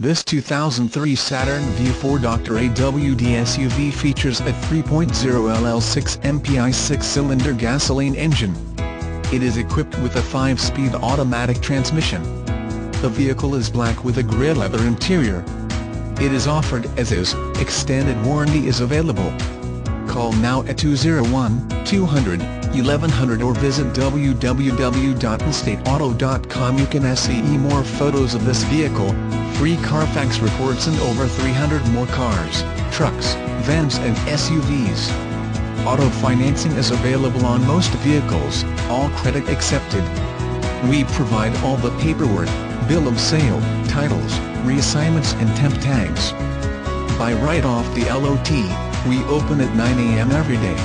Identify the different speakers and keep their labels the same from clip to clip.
Speaker 1: This 2003 Saturn Vue 4 Dr. AWD SUV features a 3.0 LL6 MPI 6-cylinder gasoline engine. It is equipped with a 5-speed automatic transmission. The vehicle is black with a grey leather interior. It is offered as is, extended warranty is available. Call now at 201-200-1100 or visit www.allstateauto.com. You can see more photos of this vehicle, free Carfax reports and over 300 more cars, trucks, vans and SUVs. Auto financing is available on most vehicles, all credit accepted. We provide all the paperwork, bill of sale, titles, reassignments and temp tags. Buy right off the LOT, we open at 9 a.m. every day.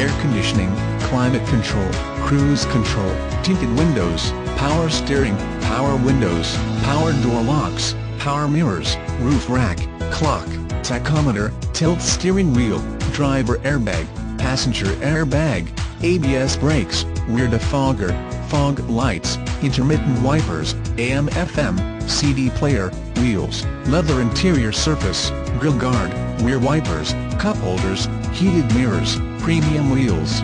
Speaker 1: Air conditioning, climate control, cruise control, tinted windows, power steering, power windows, power door locks, power mirrors, roof rack, clock, tachometer, tilt steering wheel, driver airbag, passenger airbag, ABS brakes, rear defogger, fog lights, intermittent wipers, AM-FM, CD player, wheels, leather interior surface, grille guard, rear wipers, cup holders, heated mirrors, premium wheels.